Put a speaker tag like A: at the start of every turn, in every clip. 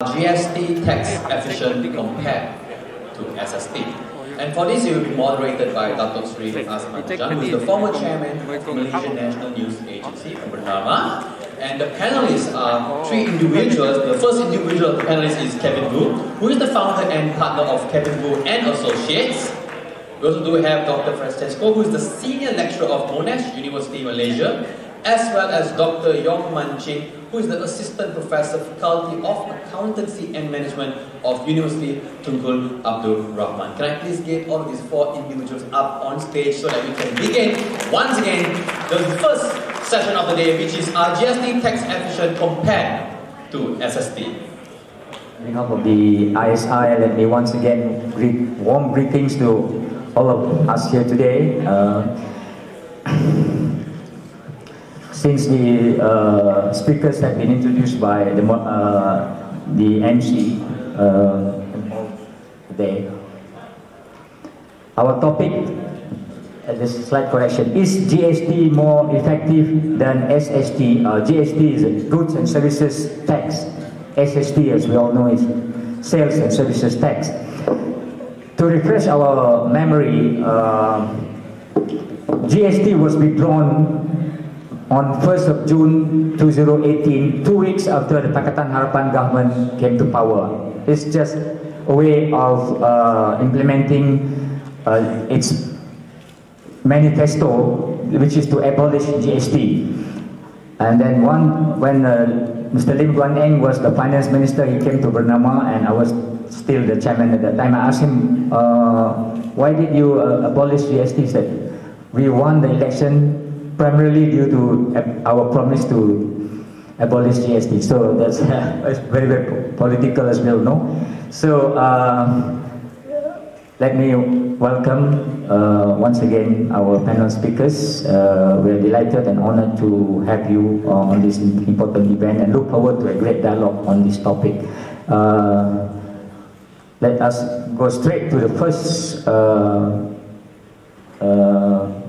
A: GST tax efficient compared to SST. And for this, it will be moderated by Datuk Sri Azman Ujang, who is the former chairman of Malaysian National News Agency Bernama. And the panelists are three individuals. The first individual of the panelists is Kevin Wu, who is the founder and partner of Kevin Wu and Associates. We also do have Dr. Francesco, who is the senior lecturer of Monash University, Malaysia, as well as Dr. Yong Mun Ching, who is the Assistant Professor Faculty of Accountancy and Management of University Tunku Abdul Rahman. Can I please get all of these four individuals up on stage so that we can begin once again the first session of the day, which is our GST tax efficient compared to SST.
B: On behalf of the ISI, let me once again greet warm greetings to all of us here today. Uh, since the uh, speakers have been introduced by the, uh, the MC uh, today, our topic, uh, this slight correction, is GST more effective than SST? Uh, GST is goods and services tax. SST, as we all know, is sales and services tax. To refresh our memory, uh, GST was withdrawn on 1st of June 2018, two weeks after the Pakatan Harapan government came to power. It's just a way of uh, implementing uh, its manifesto, which is to abolish GST. And then one, when uh, Mr. Lim Guan Eng was the finance minister, he came to Bernama and I was still the chairman at that time. I asked him, uh, why did you uh, abolish GST? He said, we won the election primarily due to our promise to abolish GST. So that's very, very political as well, no? So uh, let me welcome uh, once again our panel speakers. Uh, we're delighted and honored to have you uh, on this important event and look forward to a great dialogue on this topic. Uh, let us go straight to the first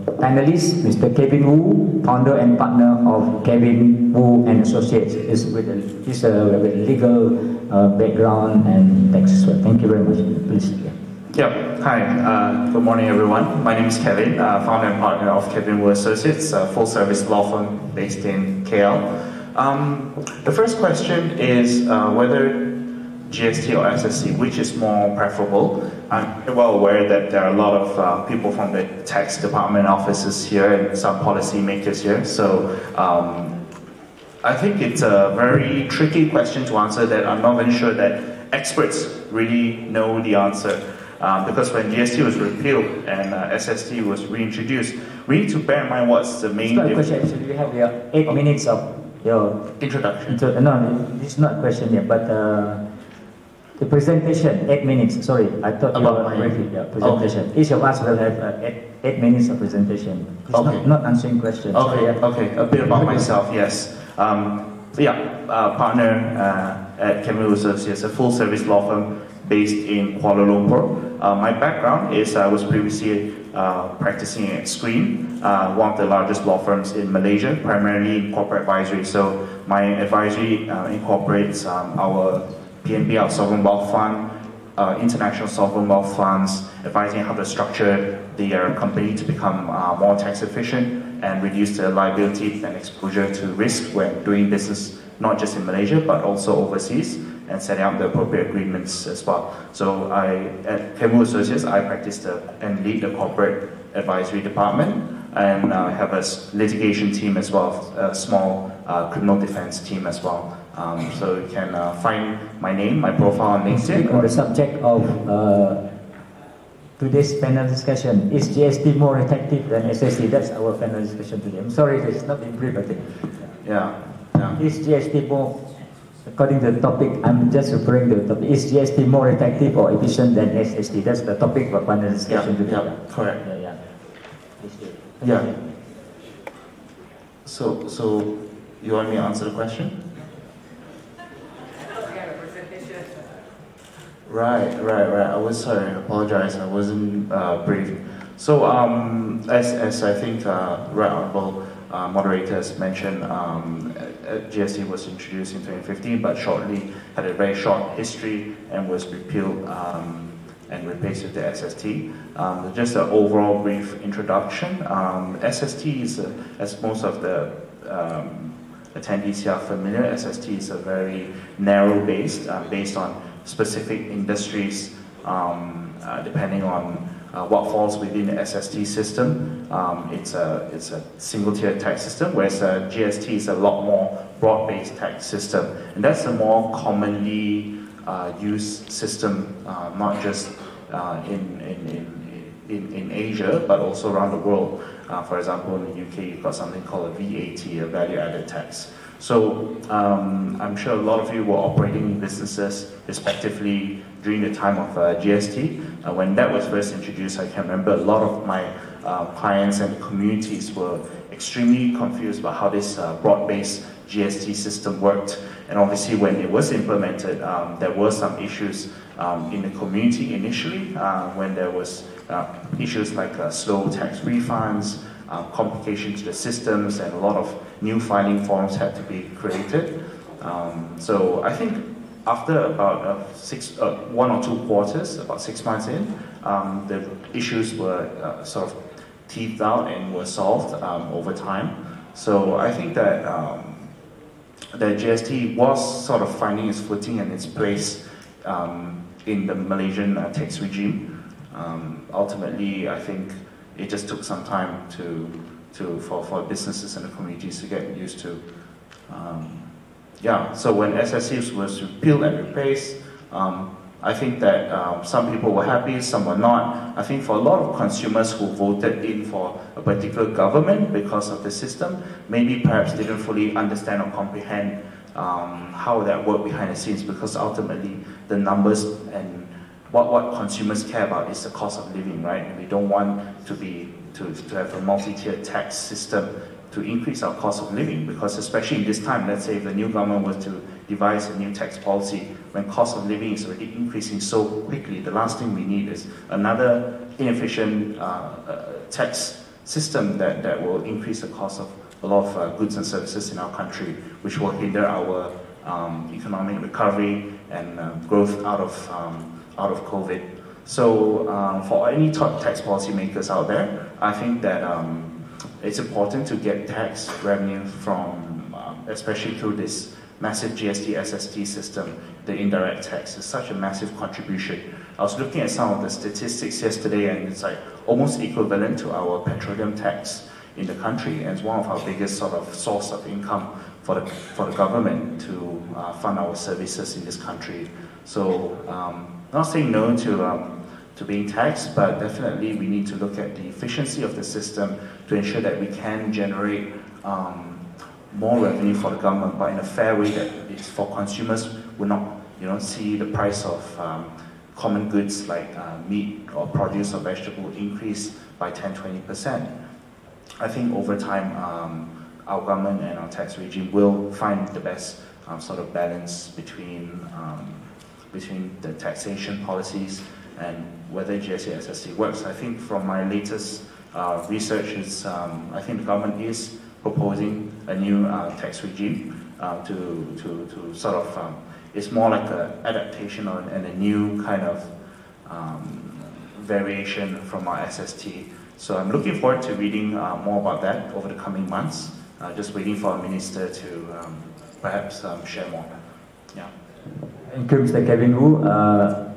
B: panelist, Mr. Kevin Wu, founder and partner of Kevin Wu and Associates. He's with a, he's a, legal uh, background and tax well. Thank you very much. Please. Yeah.
C: Yep. Hi. Uh, good morning, everyone. My name is Kevin, uh, founder and partner of Kevin Wu Associates, a full-service law firm based in KL. Um, the first question is uh, whether GST or SST, which is more preferable? I'm well aware that there are a lot of uh, people from the tax department offices here and some policymakers here. So um, I think it's a very tricky question to answer that I'm not even sure that experts really know the answer. Um, because when GST was repealed and uh, SST was reintroduced, we need to bear in mind what's the main.
B: It's question. Actually, we have your eight minutes of your
C: introduction.
B: Intro, no, this is not a question yet, but. Uh, the presentation, eight minutes. Sorry, I thought
C: About
B: you were
C: my-.
B: Yeah, presentation. Each of us will have uh, eight, eight minutes of presentation.
C: Okay.
B: not, not answering questions.
C: Okay,
B: yeah.
C: okay, a bit about myself, yes. Um, yeah, uh, partner uh, at Camille Associates, a full service law firm based in Kuala Lumpur. Uh, my background is I was previously uh, practicing at Skrine, uh, one of the largest law firms in Malaysia, primarily in corporate advisory. So my advisory uh, incorporates um, our Our sovereign wealth fund, uh, international sovereign wealth funds, advising how to structure their company to become uh, more tax efficient and reduce their liability and exposure to risk when doing business, not just in Malaysia, but also overseas, and setting up the appropriate agreements as well. So I, at Kemu Associates, I practice the, and lead the corporate advisory department, and uh, have a litigation team as well, a small uh, criminal defense team as well. Um, so you can uh, find my name, my profile on LinkedIn.
B: on the subject of uh, today's panel discussion. Is GST more effective than SST? That's our panel discussion today. I'm sorry, it's not been brief, I think.
C: Yeah, yeah.
B: Is GST more, according to the topic, I'm just referring to the topic, is GST more effective or efficient than SST? That's the topic for panel discussion
C: Yeah,
B: today.
C: yeah, correct.
B: Yeah, yeah.
C: Yeah. So, so you want me to answer the question? Right, right, right. I was sorry. I apologize. I wasn't uh, brief. So, um, as, as I think uh, right honorable uh, moderators mentioned, um, GST was introduced in 2015, but shortly had a very short history and was repealed um, and replaced with the SST. Um, just an overall brief introduction. Um, SST is, uh, as most of the um, attendees here are familiar, SST is a very narrow based, uh, based on specific industries, um, uh, depending on uh, what falls within the SST system. Um, it's, a, it's a single tier tax system, whereas uh, GST is a lot more broad-based tax system. And that's a more commonly uh, used system, uh, not just uh, in, in, in, in, Asia, but also around the world. For example, in the UK, you've got something called a VAT, a value-added tax. So um, I'm sure a lot of you were operating businesses respectively during the time of uh, GST. Uh, when that was first introduced, I can remember a lot of my uh, clients and communities were extremely confused about how this uh, broad-based GST system worked. And obviously when it was implemented, um, there were some issues um, in the community initially uh, when there was uh, issues like slow tax refunds, um, complications to the systems, and a lot of new filing forms had to be created. Um, so I think after about uh, six, uh, one or two quarters, about six months in, um, the issues were uh, sort of teethed out and were solved um, over time. So I think that um, the GST was sort of finding its footing and its place um, in the Malaysian uh, tax regime. Um, ultimately, I think it just took some time to, to for, for businesses and the communities to get used to. Um, yeah, so when SST was repealed and replaced, um, I think that um, some people were happy, some were not. I think for a lot of consumers who voted in for a particular government because of the system, maybe perhaps didn't fully understand or comprehend um, how that worked behind the scenes because ultimately the numbers and what, what consumers care about is the cost of living, right? And we don't want to be to, to have a multi-tiered tax system to increase our cost of living because especially in this time, let's say if the new government was to devise a new tax policy when cost of living is already increasing so quickly, the last thing we need is another inefficient uh, uh, tax system that, that will increase the cost of a lot of uh, goods and services in our country, which will hinder our um, economic recovery and uh, growth out of, um, out of COVID. So um, for any top tax policymakers out there, I think that um, it's important to get tax revenue from, um, especially through this massive GST SST system, the indirect tax is such a massive contribution. I was looking at some of the statistics yesterday and it's like almost equivalent to our petroleum tax in the country and it's one of our biggest sort of source of income for the, for the government to uh, fund our services in this country. So um, not saying no to um, to being taxed, but definitely we need to look at the efficiency of the system to ensure that we can generate um, more revenue for the government, but in a fair way that is for consumers will not, you know, see the price of um, common goods like uh, meat or produce or vegetable increase by 10, 20%. I think over time, um, our government and our tax regime will find the best um, sort of balance between, um, between the taxation policies and whether GST SST works. I think from my latest uh, research is um, I think the government is proposing a new uh, tax regime uh, to, to, to sort of, um, it's more like an adaptation on, and a new kind of um, variation from our SST. So I'm looking forward to reading uh, more about that over the coming months. Uh, just waiting for a minister to um, perhaps um, share more. Yeah.
B: Thank you, Mr. Kevin Wu.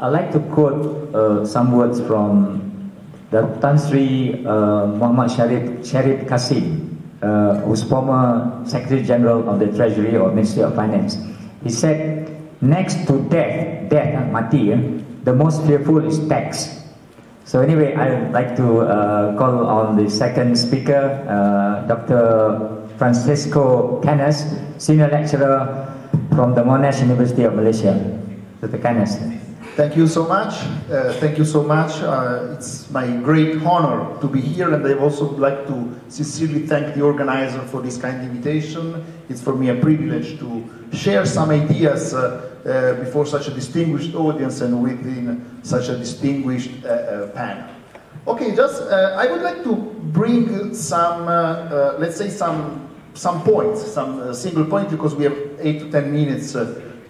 B: I'd like to quote uh, some words from the Tan Sri uh, Muhammad Sharif, Sharif Kasim, uh, who's former Secretary General of the Treasury or Ministry of Finance. He said, next to death, death, uh, mati, uh, the most fearful is tax. So anyway, I'd like to uh, call on the second speaker, uh, Dr. Francesco Cannas, Senior Lecturer from the Monash University of Malaysia. Dr. Cannas.
D: Thank you so much. Uh, thank you so much. Uh, it's my great honor to be here, and I also like to sincerely thank the organizer for this kind invitation. It's for me a privilege to share some ideas uh, uh before such a distinguished audience and within such a distinguished uh, uh, panel. Okay, just I would like to bring some, let's say, some some points, some single points, because we have eight to ten minutes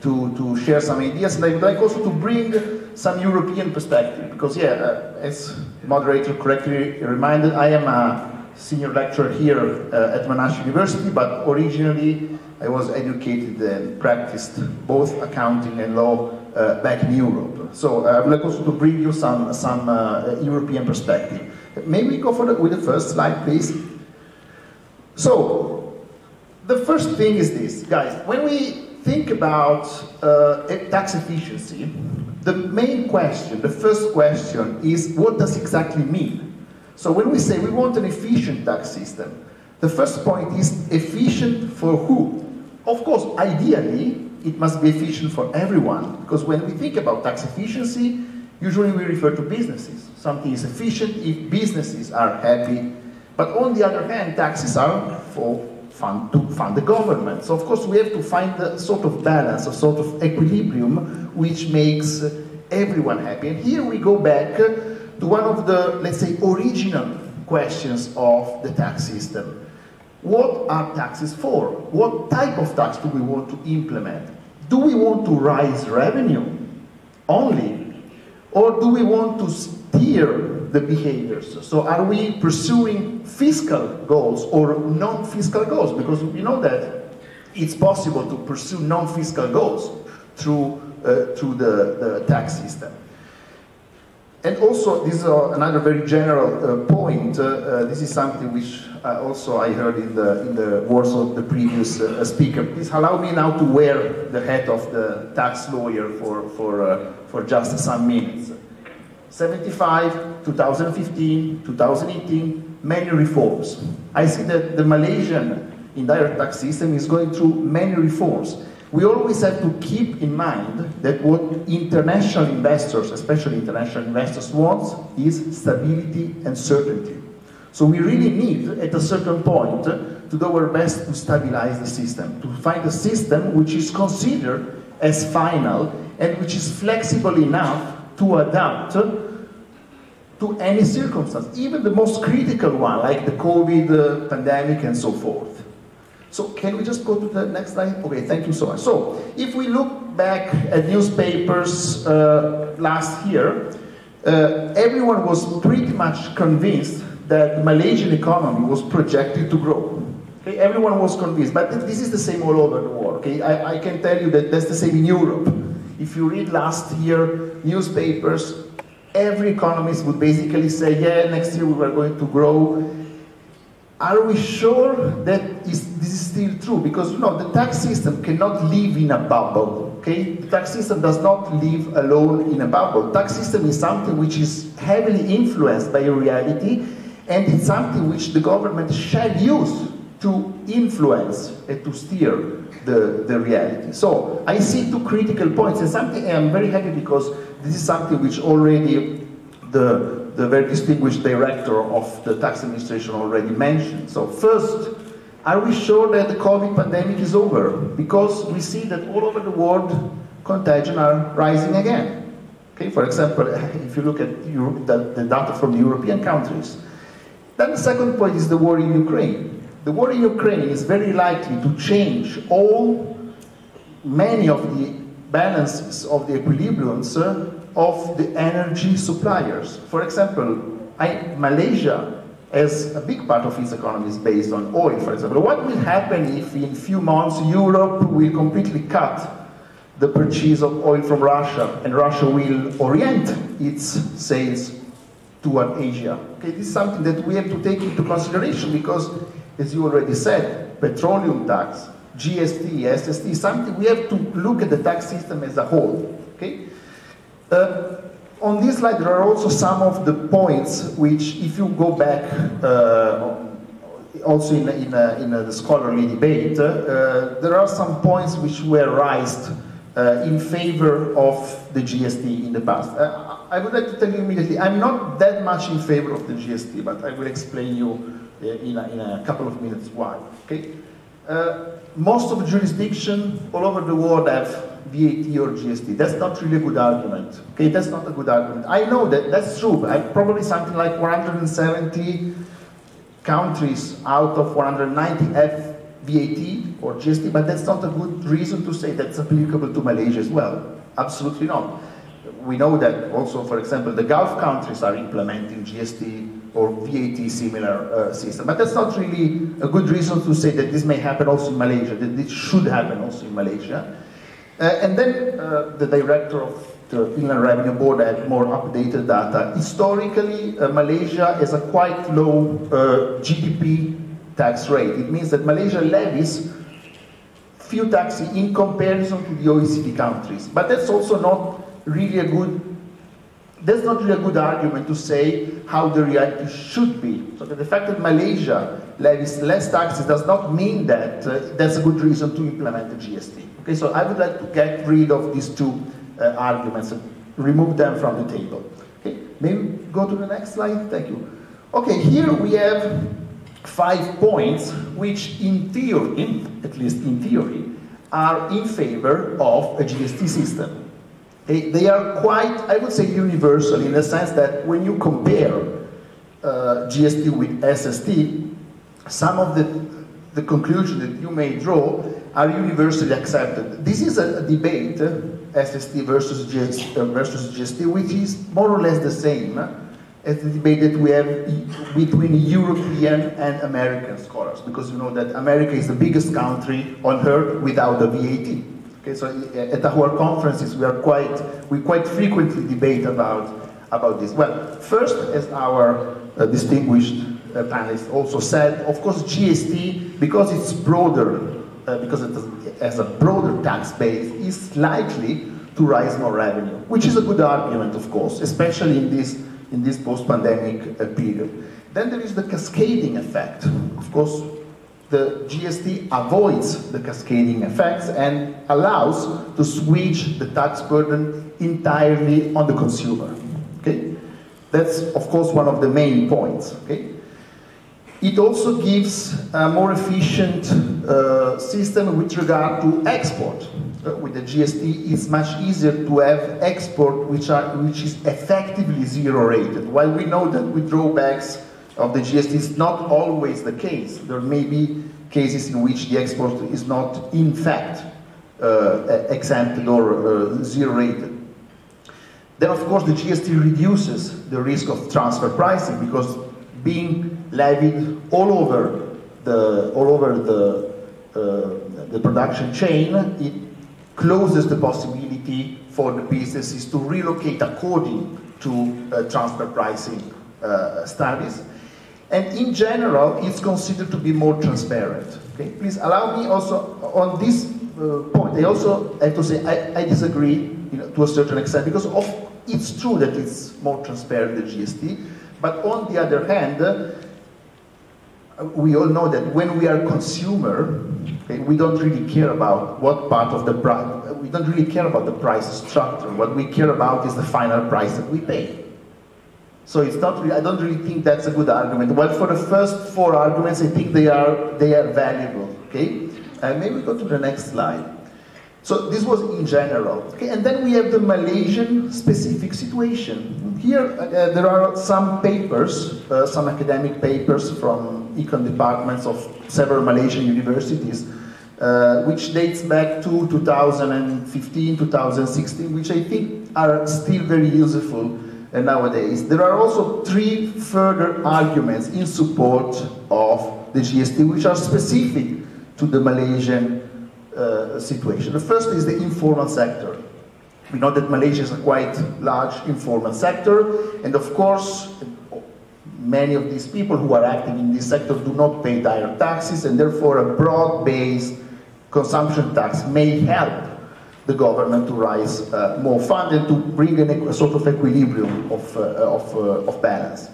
D: to, to share some ideas. And I would like also to bring some European perspective, because yeah, uh, as moderator correctly reminded, I am a senior lecturer here uh, at Monash University, but originally I was educated and practiced both accounting and law uh, back in Europe. So I would like also to bring you some, some uh, European perspective. May we go for the, with the first slide, please? So, the first thing is this, guys. When we think about uh, tax efficiency, the main question, the first question is what does exactly mean? So when we say we want an efficient tax system, the first point is efficient for who? Of course, ideally, it must be efficient for everyone, because when we think about tax efficiency, usually we refer to businesses. Something is efficient if businesses are happy, but on the other hand, taxes are for fund to fund the government. So of course we have to find a sort of balance, a sort of equilibrium which makes everyone happy. And here we go back to one of the, let's say, original questions of the tax system. What are taxes for? What type of tax do we want to implement? Do we want to raise revenue only? Or do we want to steer the behaviors? So are we pursuing fiscal goals or non-fiscal goals? Because we know that it's possible to pursue non-fiscal goals through, uh, through the, the tax system. And also, this is uh, another very general uh, point. Uh, uh this is something which uh, also I heard in the, in the words of the previous speaker. Please allow me now to wear the hat of the tax lawyer for, for, for just some minutes. 75, 2015, 2018, many reforms. I see that the Malaysian indirect tax system is going through many reforms we always have to keep in mind that what international investors, especially international investors, want is stability and certainty. So we really need, at a certain point, to do our best to stabilize the system, to find a system which is considered as final and which is flexible enough to adapt to any circumstance, even the most critical one, like the COVID uh, pandemic and so forth. So can we just go to the next slide? Okay, thank you so much. So if we look back at newspapers uh, last year, uh, everyone was pretty much convinced that the Malaysian economy was projected to grow. Okay, everyone was convinced, but this is the same all over the world. Okay, I, I can tell you that that's the same in Europe. If you read last year newspapers, every economist would basically say, yeah, next year we are going to grow are we sure that is, this is still true? Because you know the tax system cannot live in a bubble. Okay, the tax system does not live alone in a bubble. Tax system is something which is heavily influenced by reality, and it's something which the government shall use to influence and to steer the, the reality. So I see two critical points, and something I'm very happy because this is something which already the the very distinguished director of the tax administration already mentioned. So first, are we sure that the COVID pandemic is over? Because we see that all over the world, contagion are rising again. Okay, for example, if you look at Europe, the, the data from the European countries. Then the second point is the war in Ukraine. The war in Ukraine is very likely to change all, many of the balances of the equilibriums of the energy suppliers. For example, I, Malaysia has a big part of its economy is based on oil, for example. What will happen if in few months Europe will completely cut the purchase of oil from Russia and Russia will orient its sales toward Asia? Okay, this is something that we have to take into consideration because, as you already said, petroleum tax, GST, SST, something we have to look at the tax system as a whole. Okay? Uh, on this slide, there are also some of the points which, if you go back, uh, also in, in, a, in a, the scholarly debate, uh, there are some points which were raised uh, in favor of the GST in the past. Uh, I would like to tell you immediately, I'm not that much in favor of the GST, but I will explain you uh, in a, in a couple of minutes why. Okay? Uh, most of the jurisdictions all over the world have VAT or GST. That's not really a good argument. Okay, that's not a good argument. I know that that's true. Probably something like 170 countries out of 190 have VAT or GST, but that's not a good reason to say that's applicable to Malaysia as well. Absolutely not. We know that also, for example, the Gulf countries are implementing GST or VAT similar uh, system. But that's not really a good reason to say that this may happen also in Malaysia, that this should happen also in Malaysia. Uh, and then uh, the director of the Inland Revenue Board had more updated data. Historically, uh, Malaysia has a quite low uh, GDP tax rate. It means that Malaysia levies few taxes in comparison to the OECD countries. But that's also not really a good that's not really a good argument to say how the reality should be. So the fact that Malaysia levies less taxes does not mean that uh, that's a good reason to implement the GST. Okay, so I would like to get rid of these two uh, arguments and remove them from the table. Okay, maybe go to the next slide. Thank you. Okay, here we have five points which in theory, at least in theory, are in favor of a GST system. They, they are quite, I would say, universal in the sense that when you compare uh, GST with SST, some of the, the conclusions that you may draw are universally accepted. This is a, debate, uh, SST versus GST, uh, versus GST, which is more or less the same as the debate that we have between European and American scholars, because you know that America is the biggest country on earth without a VAT. Okay, so at our conferences we are quite we quite frequently debate about about this. Well, first, as our uh, distinguished uh, panelists also said, of course GST because it's broader, uh, because it has a broader tax base, is likely to raise more revenue, which is a good argument, of course, especially in this in this post-pandemic uh, period. Then there is the cascading effect. Of course, the GST avoids the cascading effects and allows to switch the tax burden entirely on the consumer. Okay? That's, of course, one of the main points. Okay? It also gives a more efficient uh, system with regard to export. Uh, with the GST, it's much easier to have export which, are, which is effectively zero rated. While we know that with drawbacks of the GST is not always the case. There may be cases in which the export is not in fact uh, exempted or uh, zero rated. Then of course the GST reduces the risk of transfer pricing because being levied all over the, all over the, uh, the production chain, it closes the possibility for the businesses to relocate according to uh, transfer pricing uh, studies. And in general, it's considered to be more transparent. Okay? Please allow me also on this uh, point. I also have to say I, I disagree you know, to a certain extent because of, it's true that it's more transparent than GST, but on the other hand, uh, we all know that when we are consumer, okay, we don't really care about what part of the price, we don't really care about the price structure. What we care about is the final price that we pay. So it's not really, I don't really think that's a good argument. Well, for the first four arguments, I think they are, they are valuable, okay? Uh, maybe go to the next slide. So this was in general, okay? And then we have the Malaysian specific situation. Here, uh, there are some papers, uh, some academic papers from econ departments of several Malaysian universities, uh, which dates back to 2015, 2016, which I think are still very useful nowadays. There are also three further arguments in support of the GST, which are specific to the Malaysian uh, situation. The first is the informal sector. We know that Malaysia is a quite large informal sector, and of course, many of these people who are active in this sector do not pay direct taxes, and therefore a broad-based consumption tax may help the government to raise uh, more funds and to bring a sort of equilibrium of, uh, of, uh, of balance.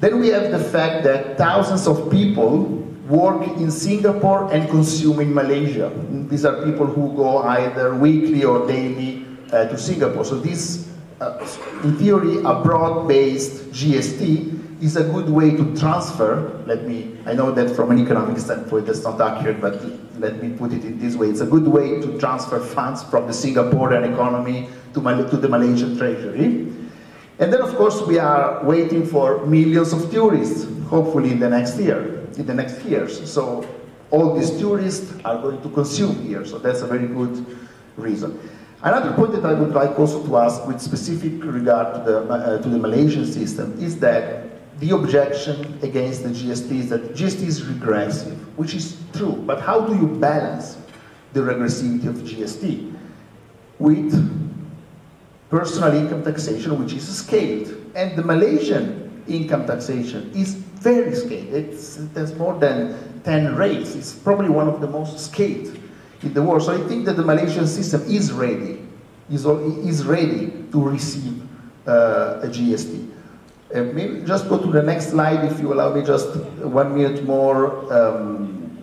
D: Then we have the fact that thousands of people work in Singapore and consume in Malaysia. These are people who go either weekly or daily uh, to Singapore. So this, uh, in theory, a broad-based GST is a good way to transfer, let me, I know that from an economic standpoint that's not accurate, but let me put it in this way. It's a good way to transfer funds from the Singaporean economy to, Mal to the Malaysian treasury. And then of course we are waiting for millions of tourists, hopefully in the next year, in the next years. So all these tourists are going to consume here. So that's a very good reason. Another point that I would like also to ask with specific regard to the, uh, to the Malaysian system is that the objection against the GST is that GST is regressive, which is true, but how do you balance the regressivity of GST with personal income taxation, which is scaled? And the Malaysian income taxation is very scaled. It's, has more than 10 rates. It's probably one of the most scaled in the world. So I think that the Malaysian system is ready, is, is ready to receive uh, a GST. Uh, maybe just go to the next slide if you allow me just one minute more um,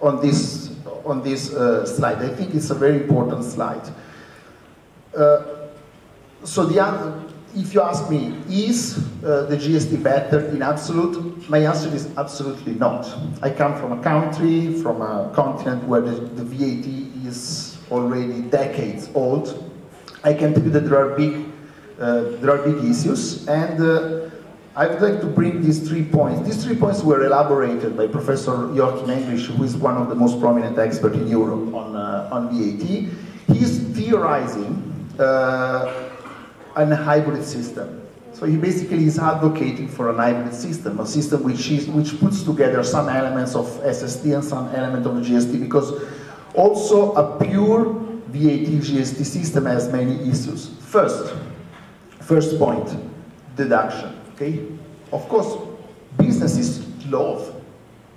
D: on this, on this uh, slide. I think it's a very important slide. Uh, so the if you ask me, is uh, the GST better in absolute? My answer is absolutely not. I come from a country, from a continent where the, the VAT is already decades old. I can tell you that there are big there are big issues, and uh, I would like to bring these three points. These three points were elaborated by Professor Joachim Englisch, who is one of the most prominent experts in Europe on, uh, on VAT. He's theorizing uh, a hybrid system. So he basically is advocating for a hybrid system, a system which, is, which puts together some elements of SST and some element of GST, because also a pure VAT GST system has many issues. First, First point, deduction, okay? Of course, businesses love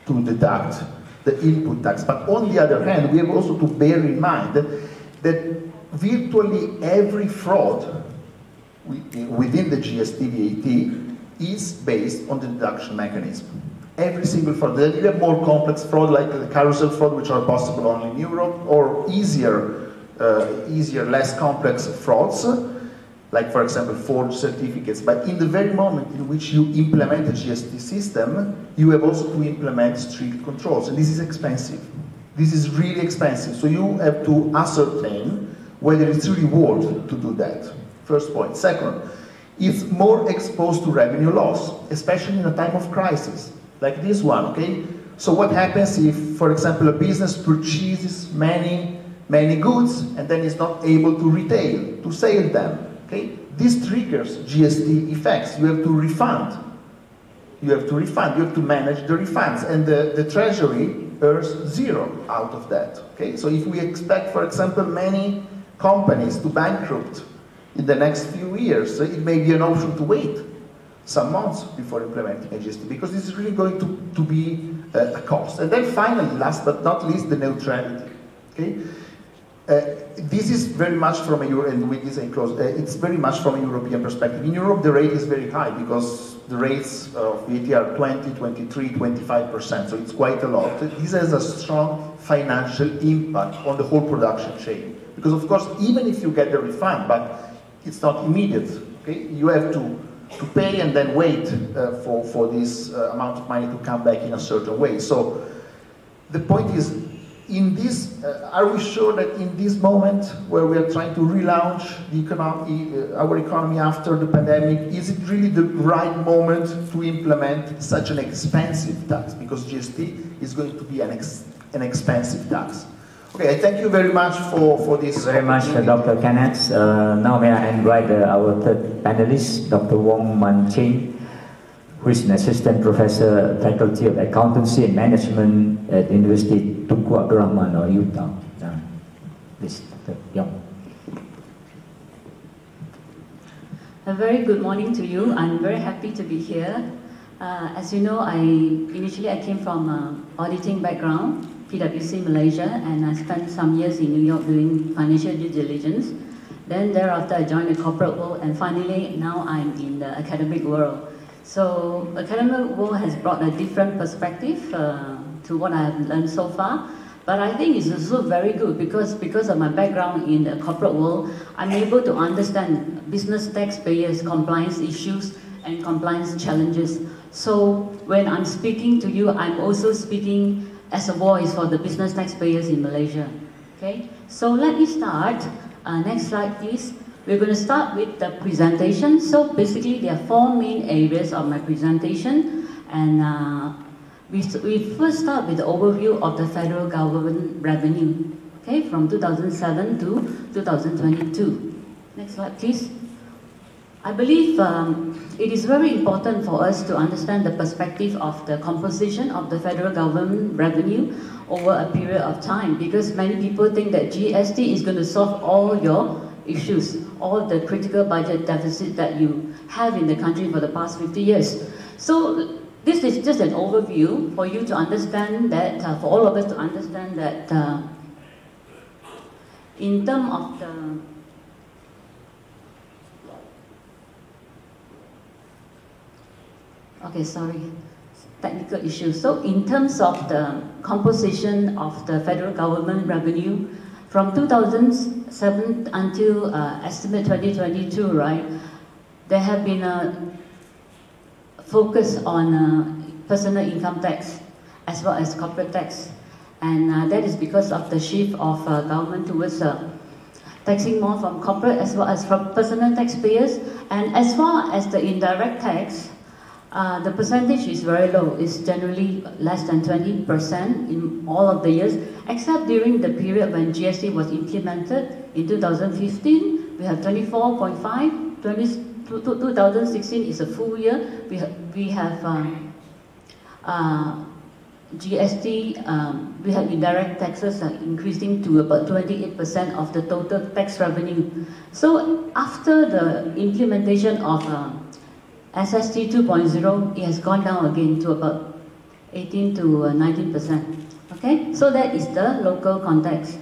D: to deduct the input tax, but on the other hand, we have also to bear in mind that virtually every fraud within the GST VAT is based on the deduction mechanism. Every single fraud. Then you have more complex fraud like the carousel fraud, which are possible only in Europe, or easier, uh, easier, less complex frauds like for example forged certificates. But in the very moment in which you implement a GST system, you have also to implement strict controls. And this is expensive. This is really expensive. So you have to ascertain whether it's really worth to do that. First point. Second, it's more exposed to revenue loss, especially in a time of crisis, like this one, okay? So what happens if, for example, a business purchases many, many goods and then is not able to retail, to sell them? Okay? This triggers GST effects. You have to refund. You have to refund. You have to manage the refunds. And the, the treasury earns zero out of that. Okay? So if we expect, for example, many companies to bankrupt in the next few years, it may be an option to wait some months before implementing a GST because this is really going to, to be a, a cost. And then finally, last but not least, the neutrality. Okay? Uh, this is very much from a Euro, and with this I close, uh, it's very much from a European perspective. In Europe, the rate is very high because the rates of VAT are 20, 23, 25%, so it's quite a lot. This has a strong financial impact on the whole production chain. Because of course, even if you get the refund, but it's not immediate, okay? You have to, to pay and then wait uh, for, for this uh, amount of money to come back in a certain way. So the point is, in this, uh, are we sure that in this moment where we are trying to relaunch the economy, uh, our economy after the pandemic, is it really the right moment to implement such an expensive tax? Because GST is going to be an, ex an expensive tax. Okay, I thank you very much for, for this.
B: very much, uh, Dr. Cannas. Uh, now may I invite uh, our third panelist, Dr. Yong Mun Ching who is an assistant professor, faculty of accountancy and management at the University Tunku Abdul Rahman or UTAR. Uh, please, Dr. Yong.
E: A very good morning to you. I'm very happy to be here. Uh, as you know, I initially I came from an auditing background, PwC Malaysia, and I spent some years in New York doing financial due diligence. Then thereafter, I joined the corporate world, and finally now I'm in the academic world. So academic world has brought a different perspective uh, to what I have learned so far. But I think it's also very good because, because of my background in the corporate world, I'm able to understand business taxpayers' compliance issues and compliance challenges. So when I'm speaking to you, I'm also speaking as a voice for the business taxpayers in Malaysia. Okay, so let me start. Uh, next slide, please. We're going to start with the presentation. So basically, there are four main areas of my presentation. And uh, we, we first start with the overview of the federal government revenue, okay, from 2007 to 2022. Next slide, please. I believe um, it is very important for us to understand the perspective of the composition of the federal government revenue over a period of time because many people think that GST is going to solve all your issues, all the critical budget deficit that you have in the country for the past 50 years. So this is just an overview for you to understand that, uh, for all of us to understand that uh, in terms of the Okay, sorry. Technical issue. So in terms of the composition of the federal government revenue, from 2007 until uh, estimate 2022, right, there have been a focus on uh, personal income tax as well as corporate tax. And uh, that is because of the shift of uh, government towards uh, taxing more from corporate as well as from personal taxpayers. And as far as the indirect tax, uh, the percentage is very low. It's generally less than 20% in all of the years, except during the period when GST was implemented in 2015. We have 24.5. 2016 is a full year. We, ha we have um, uh, GST, um, we have indirect taxes uh, increasing to about 28% of the total tax revenue. So after the implementation of uh, SST 2.0, it has gone down again to about 18 to 19%. Uh, okay, so that is the local context.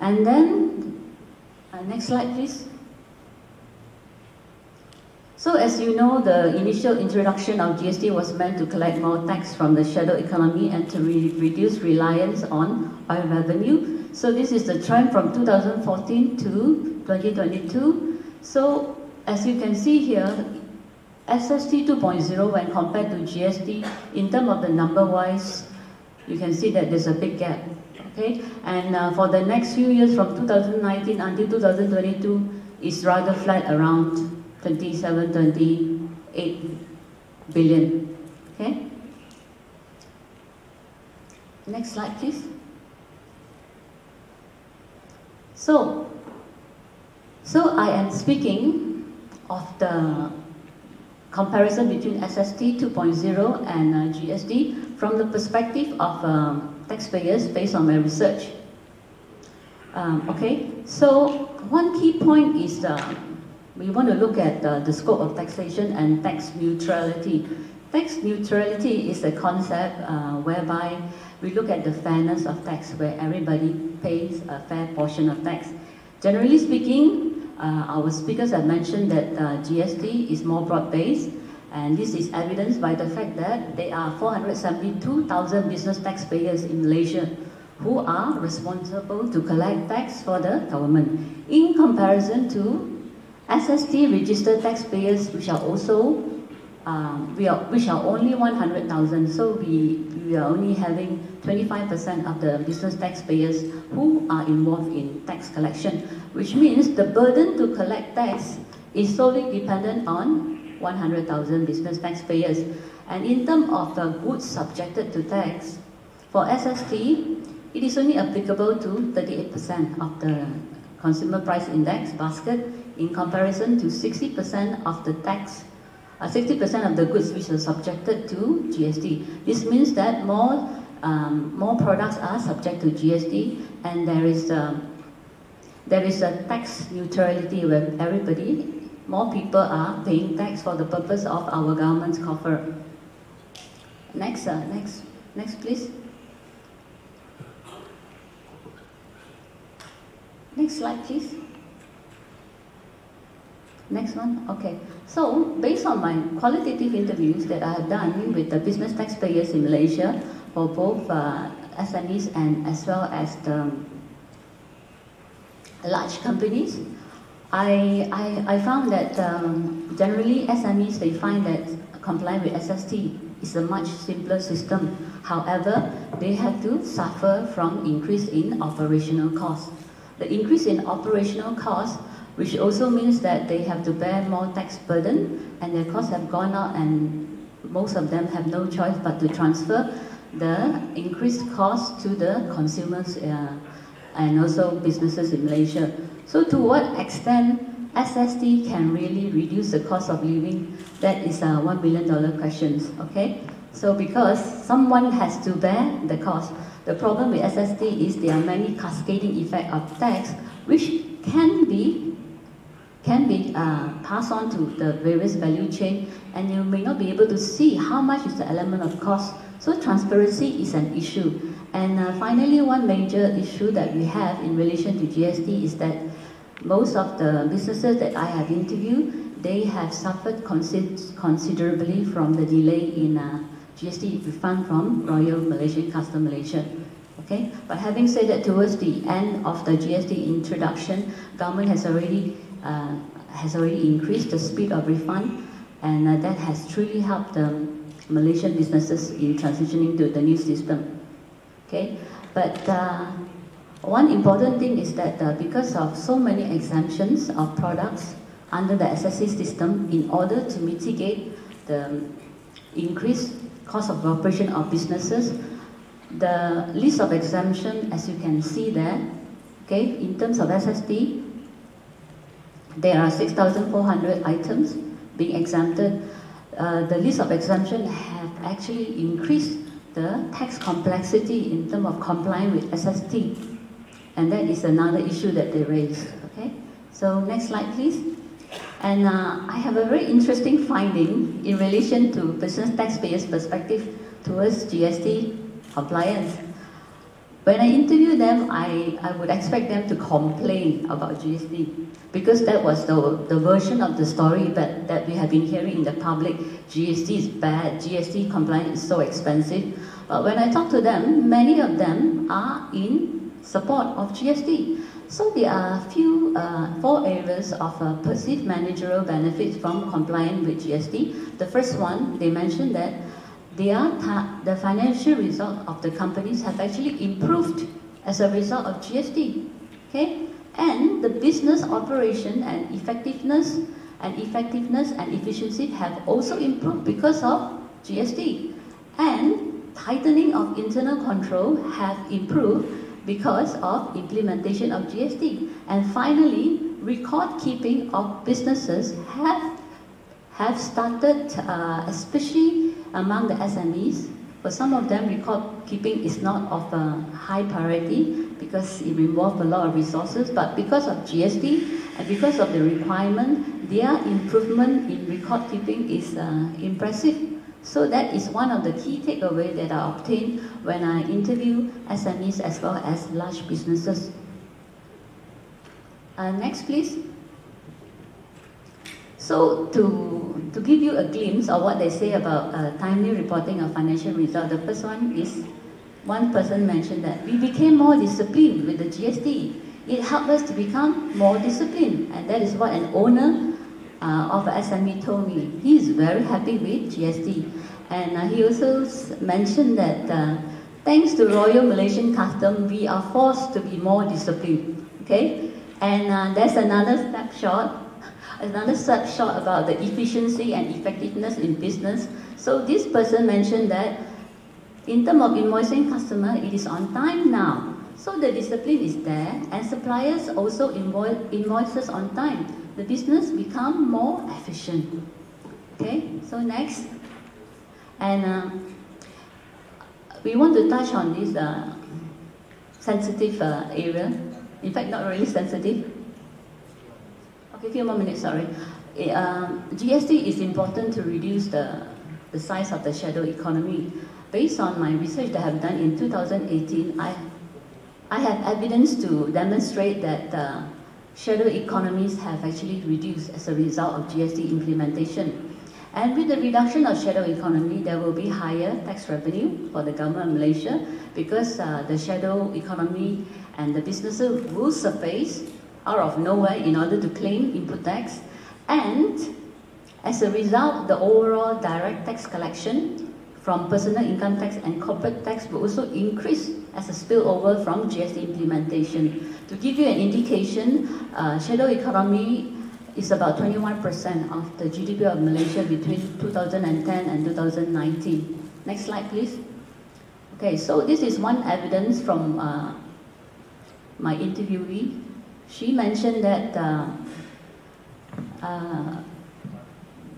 E: And then, uh, next slide please. So as you know, the initial introduction of GST was meant to collect more tax from the shadow economy and to re reduce reliance on oil revenue. So this is the trend from 2014 to 2022. So as you can see here, SST 2.0 when compared to GST, in terms of the number-wise, you can see that there's a big gap. Okay, and uh, for the next few years, from 2019 until 2022, it's rather flat around 27, 28 billion. Okay. Next slide, please. So, so I am speaking of the comparison between SST 2.0 and uh, GST from the perspective of um, taxpayers based on my research. Um, okay, so one key point is uh, we want to look at uh, the scope of taxation and tax neutrality. Tax neutrality is a concept uh, whereby we look at the fairness of tax where everybody pays a fair portion of tax. Generally speaking, our speakers have mentioned that uh, GST is more broad-based, and this is evidenced by the fact that there are 472,000 business taxpayers in Malaysia who are responsible to collect tax for the government, in comparison to SST registered taxpayers, which are also um, we are, which are only 100,000. So we, we are only having 25% of the business taxpayers who are involved in tax collection, which means the burden to collect tax is solely dependent on 100,000 business taxpayers. And in terms of the goods subjected to tax, for SST, it is only applicable to 38% of the consumer price index basket in comparison to 60% of the tax 60% uh, of the goods which are subjected to GST. This means that more, um, more products are subject to GST and there is, um, there is a tax neutrality where everybody, more people are paying tax for the purpose of our government's coffer. Next, uh, next, next please. Next slide please. Next one, okay. So, based on my qualitative interviews that I have done with the business taxpayers in Malaysia for both uh, SMEs and as well as the large companies, I, I, I found that um, generally SMEs, they find that complying with SST is a much simpler system. However, they have to suffer from increase in operational costs. The increase in operational costs which also means that they have to bear more tax burden and their costs have gone up and most of them have no choice but to transfer the increased cost to the consumers uh, and also businesses in Malaysia. So to what extent SST can really reduce the cost of living? That is a one billion dollar question. Okay, so because someone has to bear the cost, the problem with SST is there are many cascading effect of tax which can be can be uh, passed on to the various value chain and you may not be able to see how much is the element of cost. So transparency is an issue. And uh, finally, one major issue that we have in relation to GST is that most of the businesses that I have interviewed, they have suffered considerably from the delay in uh, GST refund from Royal Malaysian Custom Malaysia. Okay, but having said that, towards the end of the GST introduction, government has already uh, has already increased the speed of refund, and uh, that has truly helped the Malaysian businesses in transitioning to the new system. Okay, but uh, one important thing is that uh, because of so many exemptions of products under the SST system, in order to mitigate the increased cost of operation of businesses, the list of exemption, as you can see there, okay, in terms of SST, there are 6,400 items being exempted. Uh, the list of exemption have actually increased the tax complexity in terms of complying with SST. And that is another issue that they raised. Okay, so next slide, please. And uh, I have a very interesting finding in relation to business taxpayers' perspective towards GST compliance. When I interview them, I, I would expect them to complain about GST because that was the, the version of the story that, that we have been hearing in the public. GST is bad, GST compliance is so expensive. But when I talk to them, many of them are in support of GST. So there are few, uh, four areas of uh, perceived managerial benefits from complying with GST. The first one, they mentioned that their the financial result of the companies have actually improved as a result of GST. Okay? And the business operation and effectiveness and effectiveness and efficiency have also improved because of GST. And tightening of internal control have improved because of implementation of GST. And finally, record keeping of businesses have, have started, uh, especially among the SMEs. For some of them, record keeping is not of a high priority because it involves a lot of resources, but because of GST and because of the requirement, their improvement in record keeping is uh, impressive. So that is one of the key takeaways that I obtained when I interview SMEs as well as large businesses. Uh, next, please. So to, to give you a glimpse of what they say about uh, timely reporting of financial results, the first one is one person mentioned that we became more disciplined with the GST. It helped us to become more disciplined, and that is what an owner uh, of SME told me he is very happy with GST. And uh, he also mentioned that uh, thanks to Royal Malaysian Custom, we are forced to be more disciplined. Okay? And uh, there's another snapshot, another snapshot about the efficiency and effectiveness in business. So this person mentioned that in terms of invoicing customer, it is on time now. So the discipline is there, and suppliers also invoice, invoices on time the business become more efficient. Okay, so next. And uh, we want to touch on this uh, sensitive uh, area. In fact, not really sensitive. Okay, few more minutes, sorry. Uh, GST is important to reduce the, the size of the shadow economy. Based on my research that I have done in 2018, I, I have evidence to demonstrate that uh, shadow economies have actually reduced as a result of GST implementation. And with the reduction of shadow economy, there will be higher tax revenue for the government of Malaysia because uh, the shadow economy and the businesses will surface out of nowhere in order to claim input tax. And as a result, the overall direct tax collection from personal income tax and corporate tax will also increase as a spillover from GST implementation. To give you an indication, uh, shadow economy is about 21% of the GDP of Malaysia between 2010 and 2019. Next slide, please. Okay, so this is one evidence from uh, my interviewee. She mentioned that uh, uh,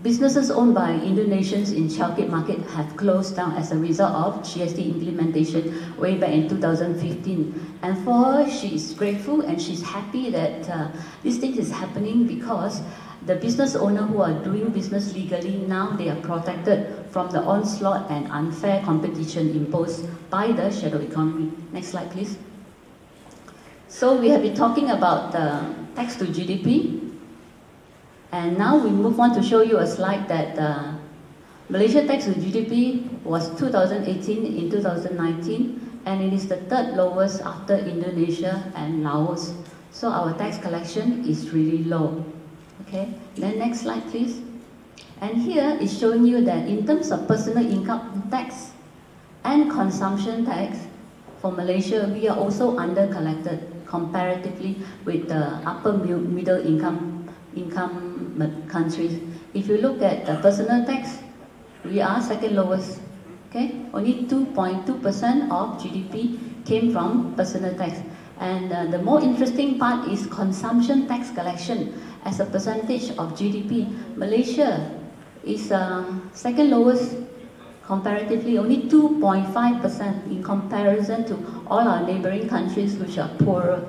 E: Businesses owned by Indonesians in Chowkit market have closed down as a result of GST implementation way back in 2015. And for her, she is grateful and she's happy that uh, this thing is happening because the business owner who are doing business legally now they are protected from the onslaught and unfair competition imposed by the shadow economy. Next slide, please. So we have been talking about the tax to GDP, and now we move on to show you a slide that uh, Malaysia tax to GDP was 2018 in 2019, and it is the third lowest after Indonesia and Laos. So our tax collection is really low. Okay, then next slide please. And here is showing you that in terms of personal income tax and consumption tax, for Malaysia, we are also under collected comparatively with the upper middle income income countries. If you look at the personal tax, we are second lowest. Okay, only 2.2% of GDP came from personal tax. And uh, the more interesting part is consumption tax collection as a percentage of GDP. Malaysia is uh, second lowest comparatively, only 2.5% in comparison to all our neighboring countries which are poorer.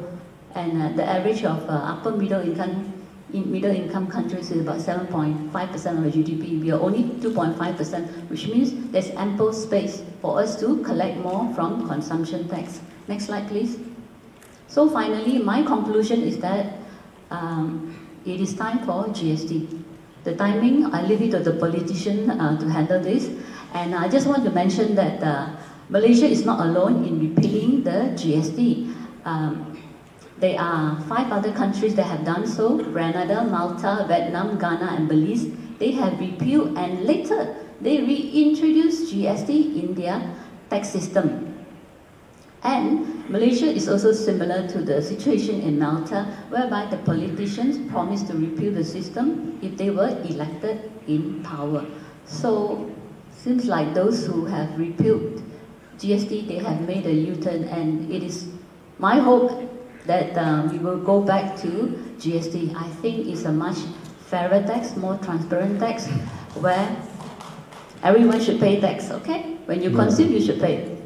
E: And uh, the average of uh, upper middle income in middle income countries is about 7.5% of the GDP. We are only 2.5%, which means there's ample space for us to collect more from consumption tax. Next slide, please. So finally, my conclusion is that um, it is time for GST. The timing, I leave it to the politician uh, to handle this. And I just want to mention that uh, Malaysia is not alone in repealing the GST. Um, there are five other countries that have done so, Grenada, Malta, Vietnam, Ghana and Belize. They have repealed and later they reintroduced GST in their tax system. And Malaysia is also similar to the situation in Malta, whereby the politicians promised to repeal the system if they were elected in power. So, seems like those who have repealed GST, they have made a U-turn, and it is my hope that um, we will go back to GST. I think it's a much fairer tax, more transparent tax, where everyone should pay tax, okay? When you consume, you should pay.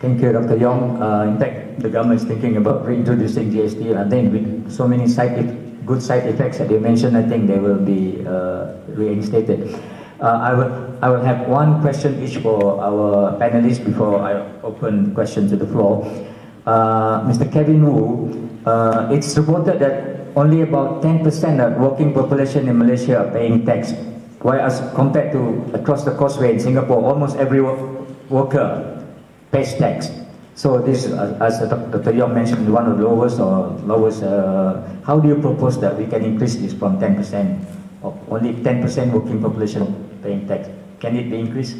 B: Thank you, Dr. Yong. Uh, in fact, the government is thinking about reintroducing GST. And I think with so many side good side effects that you mentioned, I think they will be uh, reinstated. Uh, I, will, I will have one question each for our panelists before I open questions to the floor uh, Mr. Kevin Wu, uh, it's reported that only about 10% of working population in Malaysia are paying tax, whereas compared to across the causeway in Singapore, almost every worker pays tax. So this, uh, as Dr. Yong mentioned, one of the lowest or lowest. Uh, how do you propose that we can increase this from 10% of only 10% working population paying tax? Can it be increased?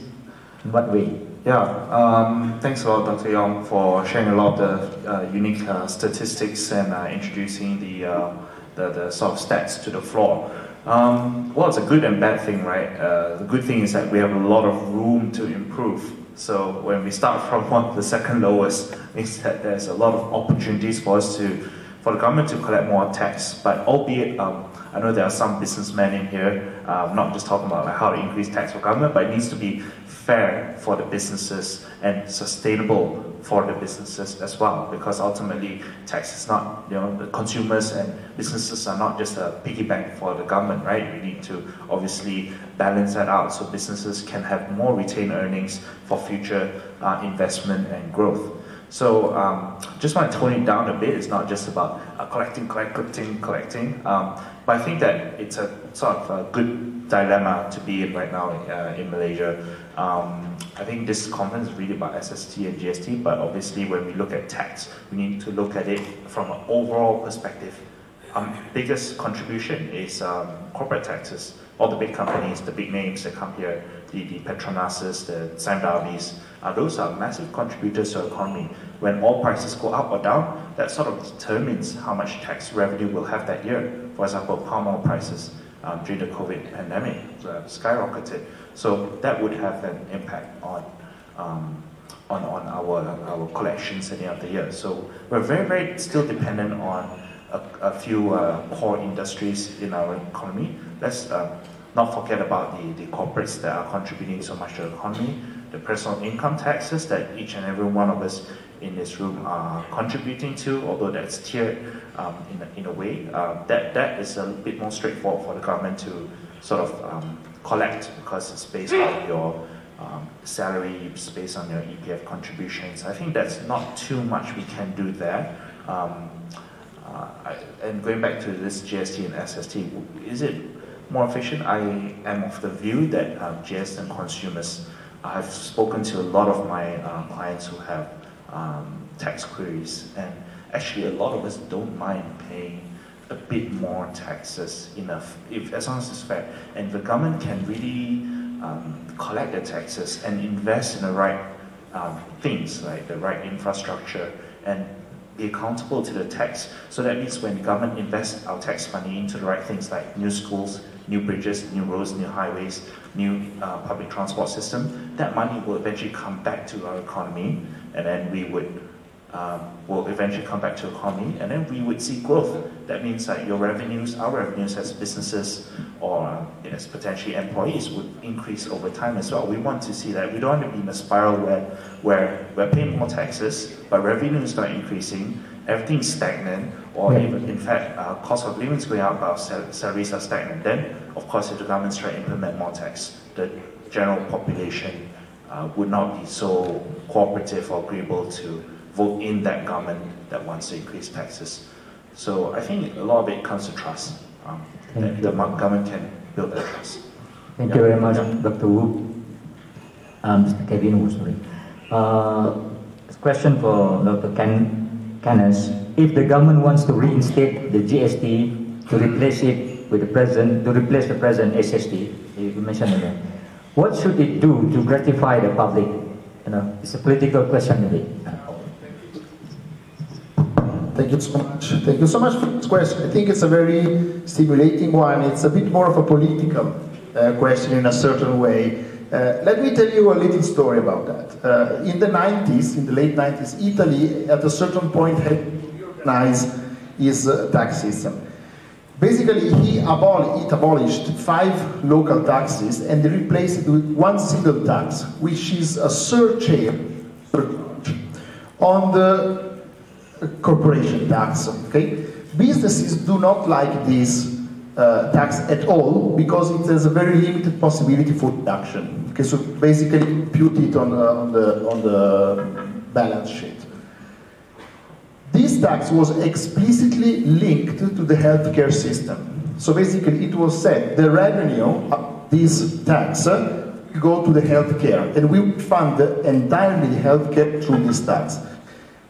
B: In what way?
C: Yeah, um, thanks a lot, Dr. Yong, for sharing a lot of the uh, unique uh, statistics and uh, introducing the, uh, the, the sort of stats to the floor. Um, well, it's a good and bad thing, right? Uh, the good thing is that we have a lot of room to improve. So when we start from one, the second lowest, means that there's a lot of opportunities for us to, for the government to collect more tax. But albeit, um, I know there are some businessmen in here, uh, not just talking about like, how to increase tax for government, but it needs to be fair for the businesses and sustainable for the businesses as well because ultimately tax is not you know the consumers and businesses are not just a piggy bank for the government right? We need to obviously balance that out so businesses can have more retained earnings for future uh, investment and growth so um, just want to tone it down a bit. It's not just about uh, collecting, collecting, collecting. Um, but I think that it's a sort of a good dilemma to be in right now uh, in Malaysia. Um, I think this conference is really about SST and GST, but obviously when we look at tax, we need to look at it from an overall perspective. um, biggest contribution is um, corporate taxes. All the big companies, the big names that come here, the, the Petronases, the Darby's, uh, those are massive contributors to the economy. When oil prices go up or down, that sort of determines how much tax revenue we'll have that year. For example, palm oil prices um, during the COVID pandemic uh, skyrocketed. So that would have an impact on, um, on, on our, our collections at the end of the year. So we're very, very still dependent on a, a few uh, core industries in our economy. Let's uh, not forget about the, the corporates that are contributing so much to the economy, the personal income taxes that each and every one of us in this room are contributing to, although that's tiered um, in, a, in a way. Uh, that, that is a bit more straightforward for the government to sort of um, collect because it's based on your um, salary, it's based on your EPF contributions. I think that's not too much we can do there. Um, uh, I, and going back to this GST and SST, is it more efficient? I am of the view that um, GST and consumers, I've spoken to a lot of my uh, clients who have um, tax queries, and actually a lot of us don't mind paying a bit more taxes enough, if as long as it's fair. And the government can really um, collect the taxes and invest in the right um, things, like the right infrastructure, and be accountable to the tax. So that means when the government invests our tax money into the right things like new schools, new bridges, new roads, new highways, new uh, public transport system, that money will eventually come back to our economy, and then we would um, will eventually come back to the economy, and then we would see growth. That means that your revenues, our revenues as businesses or as potentially employees would increase over time as well. We want to see that. We don't want to be in a spiral where, where we're paying more taxes, but revenues not increasing, everything's stagnant, or yeah. even, in fact, uh, cost of living is going up, but sal- salaries are stagnant. Then, of course, if the government's trying to implement more tax, the general population uh, would not be so cooperative or agreeable to vote in that government that wants to increase taxes. So I think a lot of it comes to trust. Um, that the government can build that trust.
B: Thank yeah. you very much, yeah. Dr. Wu. Um, Mr. Kevin Wu, sorry. Uh, question for Dr. Ken, Kenneth. If the government wants to reinstate the GST to replace it with the present, to replace the present SST, you mentioned that, what should it do to gratify the public? You know, it's a political question, really.
D: Thank you so much. Thank you so much for this question. I think it's a very stimulating one. It's a bit more of a political uh, question in a certain way. Uh, let me tell you a little story about that. Uh, in the 90s, in the late 90s, Italy at a certain point had reorganized its uh, tax system. Basically, he abol it abolished five local taxes and replaced it with one single tax, which is a surcharge on the corporation tax. Okay, businesses do not like this uh, tax at all because it has a very limited possibility for deduction. Okay, so basically put it on, uh, on the on the balance sheet. This tax was explicitly linked to the healthcare system. So basically, it was said the revenue of this tax go to the healthcare, and we fund entirely healthcare through this tax.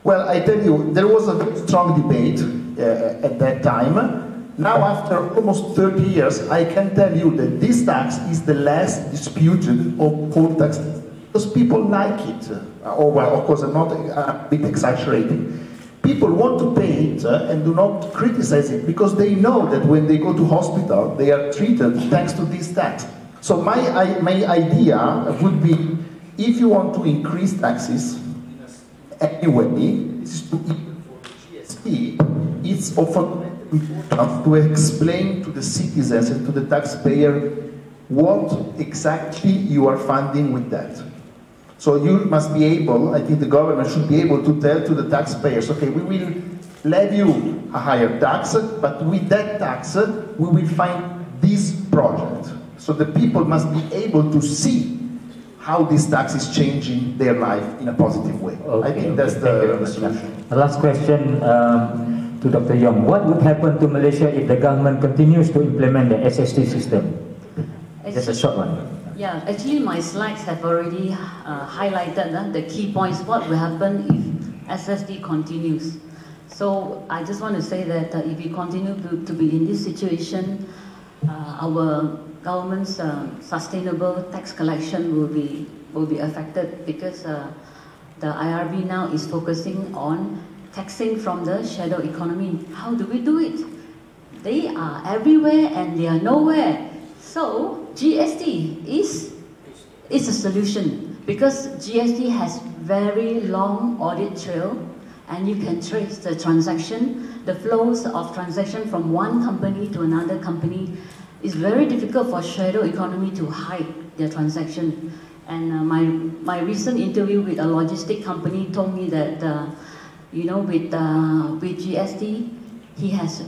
D: Well, I tell you, there was a strong debate uh, at that time. Now, after almost 30 years, I can tell you that this tax is the less disputed of all taxes because people like it. Uh, or, well, of course, I'm not a bit exaggerating. People want to pay it uh, and do not criticize it because they know that when they go to hospital, they are treated thanks to this tax. So my, I, my idea would be, if you want to increase taxes, anyway, GST, it's often important to explain to the citizens and to the taxpayer what exactly you are funding with that. So you must be able, I think the government should be able to tell to the taxpayers, okay, we will levy you a higher tax, but with that tax, we will find this project. So the people must be able to see how this tax is changing their life in a positive way. Okay, I think that's the, the, solution.
B: The last question um, to Dr. Yong. What would happen to Malaysia if the government continues to implement the SST system? Just a short one.
E: Yeah, actually my slides have already uh, highlighted uh, the key points. What will happen if SST continues? So I just want to say that uh, if we continue to, to, be in this situation, uh, our government's uh, sustainable tax collection will be will be affected because uh, the IRB now is focusing on taxing from the shadow economy. How do we do it? They are everywhere and they are nowhere. So GST is, is a solution because GST has very long audit trail and you can trace the transaction, the flows of transaction from one company to another company. It's very difficult for shadow economy to hide their transaction. And uh, my, my recent interview with a logistic company told me that, uh, you know, with, uh, with GST, he has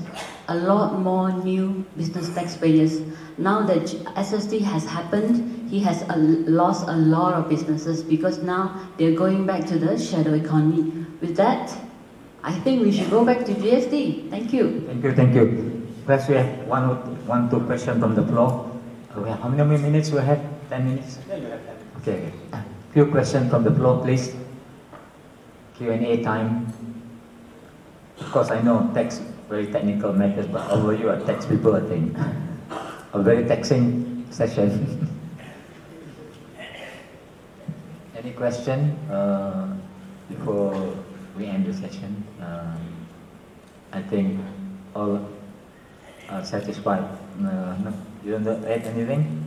E: a lot more new business taxpayers. Now that SST has happened, he has a, lost a lot of businesses because now they're going back to the shadow economy. With that, I think we should go back to GST. Thank you.
B: Thank you, thank you. Perhaps we have one, one, two questions from the floor. We have, how many minutes we have? Ten minutes? Okay. A few questions from the floor, please. Q&A time. Of course, I know tax very technical matters, but over you are tax people, I think. A very taxing session. Any question uh, before we end the session? Um, I think all are satisfied. Uh, no, you don't add anything?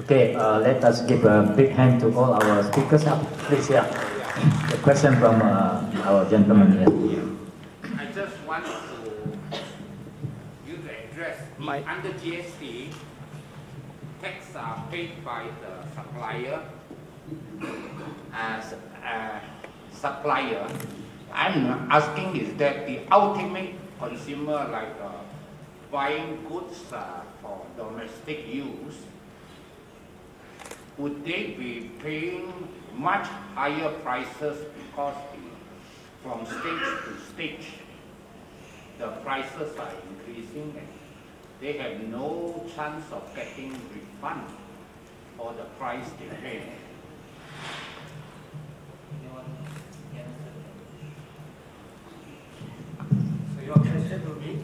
B: Okay, uh, let us give a big hand to all our speakers up. Please, yeah. The question from uh, our gentleman here.
F: I just want to you to address My. under GST, tax are paid by the supplier as a supplier. I'm asking is that the ultimate consumer, like uh, buying goods uh, for domestic use, would they be paying much higher prices because the, from stage to stage the prices are increasing and they have no chance of getting refund for the price they pay.
D: So your question will be?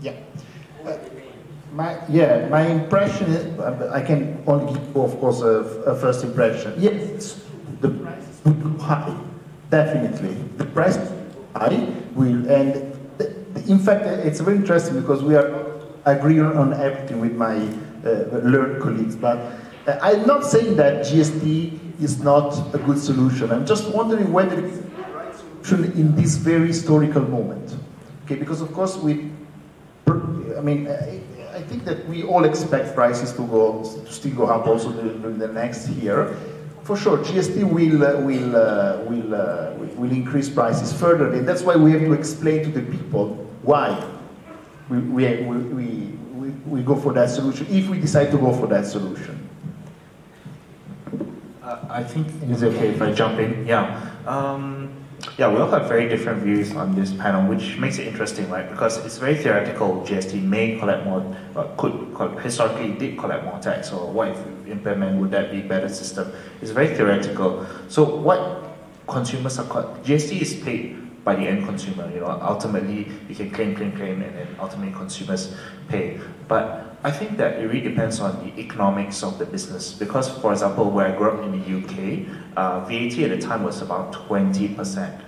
D: Yeah. Uh, my, yeah, my impression is, uh, I can only give you, of course, a, a first impression. Yes, the price will go high, definitely. The price high will, and the, the, in fact, it's very interesting because we are agreeing on everything with my uh, learned colleagues, but uh, I'm not saying that GST is not a good solution. I'm just wondering whether it's the right solution in this very historical moment. Okay, because of course we, I mean, I think that we all expect prices to go to still go up also during the next year. For sure, GST will uh, will uh, will uh, will increase prices further, and that's why we have to explain to the people why we we, we, we, we go for that solution if we decide to go for that solution.
C: Uh, I think it's okay if I jump in. Yeah. Um, yeah, we all have very different views on this panel, which makes it interesting, right? Because it's very theoretical. GST may collect more, could historically did collect more tax, or what if we implement would that be better system? It's very theoretical. So what consumers are GST is paid by the end consumer. You know, ultimately you can claim, claim, claim, and then ultimately consumers pay. But I think that it really depends on the economics of the business. Because, for example, where I grew up in the UK, uh, VAT at the time was about 20%.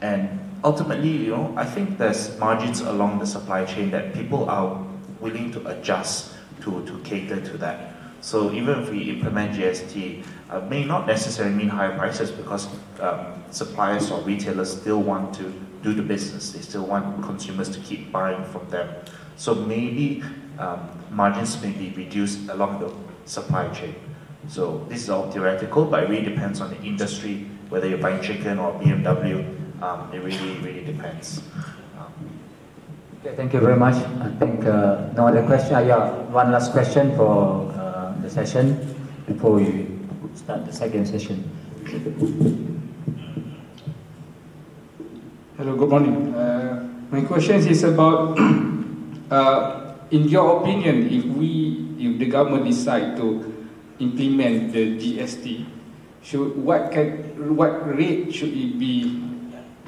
C: And ultimately, you know, I think there's margins along the supply chain that people are willing to adjust to, to cater to that. So even if we implement GST, uh, may not necessarily mean higher prices because um, suppliers or retailers still want to do the business. They still want consumers to keep buying from them. So maybe um, margins may be reduced along the supply chain. So this is all theoretical, but it really depends on the industry, whether you're buying chicken or BMW, um, it really, really depends. Um,
B: okay, thank you very much. I think uh, no other question. Uh, yeah, one last question for uh, the session before we start the second session.
G: Hello, good morning. Uh, my question is about, uh, in your opinion, if we, if the government decide to implement the GST, should what can what rate should it be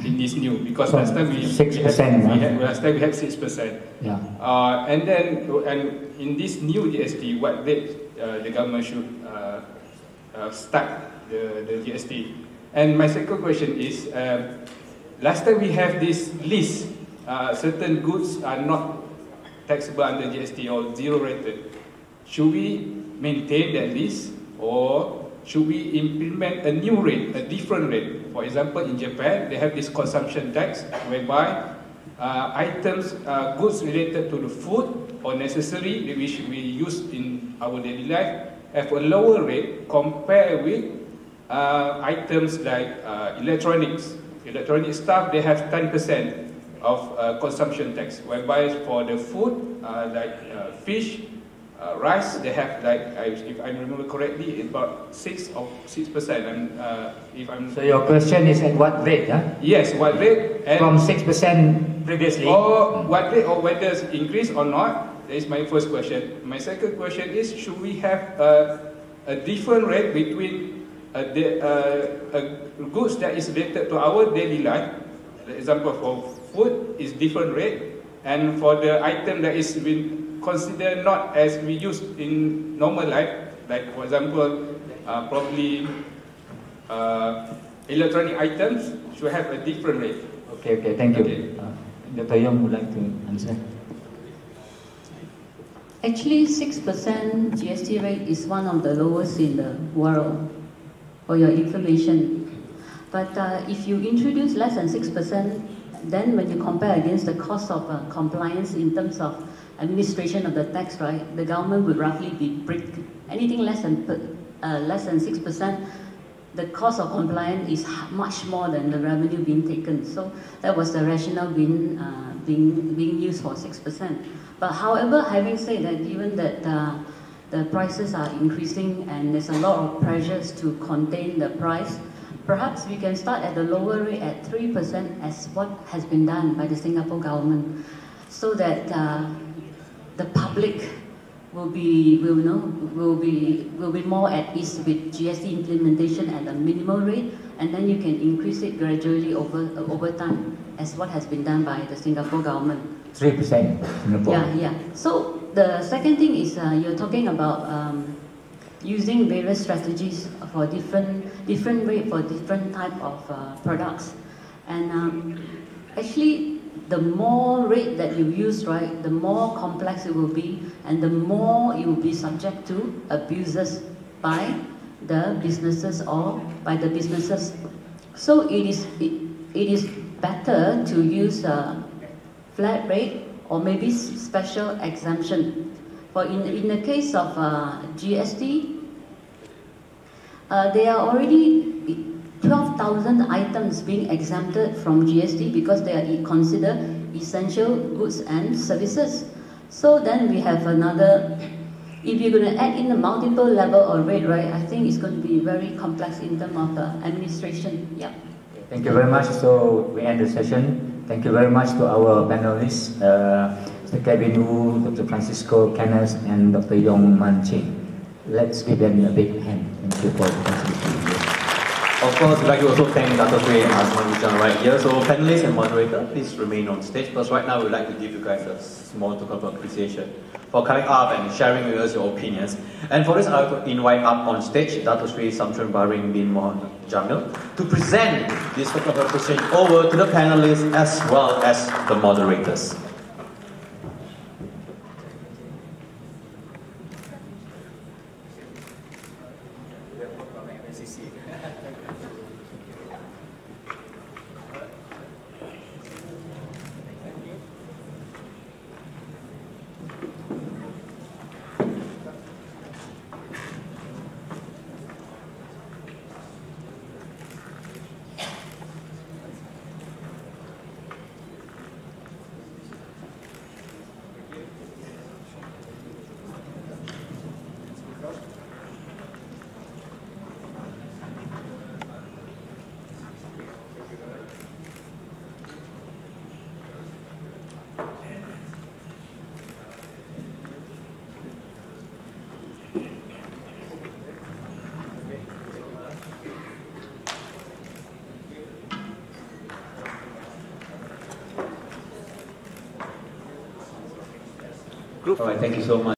G: in this new because
B: So,
G: last time we
B: 6%,
G: we had, we
B: huh?
G: had last time we had six percent.
B: Yeah.
G: Uh, and then and in this new GST, what rate uh, the government should uh, uh, start the, the GST? And my second question is, um, last time we have this list, uh, certain goods are not taxable under GST or zero rated. Should we maintain that list or should we implement a new rate, a different rate? For example, in Japan, they have this consumption tax whereby uh, items, uh, goods related to the food or necessary which we use in our daily life have a lower rate compared with uh, items like uh, electronics. Electronic stuff, they have 10% of uh, consumption tax, whereby for the food, uh, like uh, fish, uh, rice, they have like, I- if I remember correctly, about 6 or 6%. And, uh, if I'm
B: So your question is at what rate? Huh?
G: Yes, what rate? And
B: From 6% previously?
G: or what rate or whether it's increase or not? That is my first question. My second question is, should we have a, a different rate between uh, the, goods that is related to our daily life? Example, for food is different rate, and for the item that is been considered not as we use in normal life, like for example, uh, probably uh, electronic items should have a different rate.
B: Okay, okay, thank you.
G: Okay.
B: Uh, Dr. Yong would like to answer.
E: Actually, 6% GST rate is one of the lowest in the world, for your information. But uh, if you introduce less than 6%, then when you compare against the cost of uh, compliance in terms of administration of the tax, right, the government would roughly be break. Anything less than, uh, less than 6%, the cost of compliance is much more than the revenue being taken. So that was the rationale being, uh, being, being used for 6%. But however, having said that, given that uh, the prices are increasing and there's a lot of pressures to contain the price, perhaps we can start at the lower rate at 3% as what has been done by the Singapore government so that uh, the public will be will know will be will be more at ease with GST implementation at a minimal rate, and then you can increase it gradually over uh, over time, as what has been done by the Singapore government.
B: 3% Singapore.
E: Yeah, yeah. So the second thing is uh, you're talking about um, using various strategies for different different rate for different type of uh, products, and um, actually the more rate that you use, right, the more complex it will be, and the more it will be subject to abuses by the businesses or by the businesses. So it is it, it is better to use a flat rate or maybe special exemption. For in, in the case of uh, GST, uh, there are already 12,000 items being exempted from GST because they are considered essential goods and services. So then we have another, if you're going to add in a multiple level of rate, right, I think it's going to be very complex in terms of uh, administration. Yeah.
B: Thank you very much. So we end the session. Thank you very much to our panelists, uh, Mr. Kevin Wu, Dr. Francesco Cannas, and Dr. Yong Mun Ching. Let's give them a big hand.
A: Of course, we'd like to also thank Dr. Sri and Wijan right here. So panelists and moderator, please remain on stage because right now we'd like to give you guys a small token of appreciation for coming up and sharing with us your opinions. And for this, I'd like to invite up on stage Dr. Sri Samsun Baring bin Mohammed Jamil to present this token of appreciation over to the panelists as well as the moderators. Thank you so much.